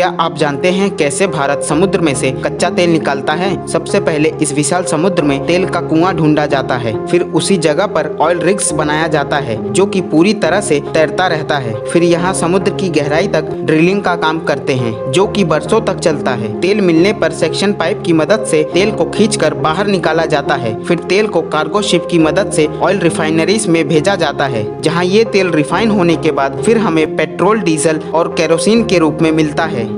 क्या आप जानते हैं कैसे भारत समुद्र में से कच्चा तेल निकालता है? सबसे पहले इस विशाल समुद्र में तेल का कुआँ ढूंढा जाता है, फिर उसी जगह पर ऑयल रिग्स बनाया जाता है, जो कि पूरी तरह से तैरता रहता है। फिर यहाँ समुद्र की गहराई तक ड्रिलिंग का काम करते हैं, जो कि बरसों तक चलता है। तेल मिलने पर सेक्शन पाइप की मदद से तेल को खींचकर बाहर निकाला जाता है। फिर तेल को कार्गो शिप की मदद से ऑयल रिफाइनरीज में भेजा जाता है, जहाँ ये तेल रिफाइन होने के बाद फिर हमें पेट्रोल डीजल और केरोसिन के रूप में मिलता है।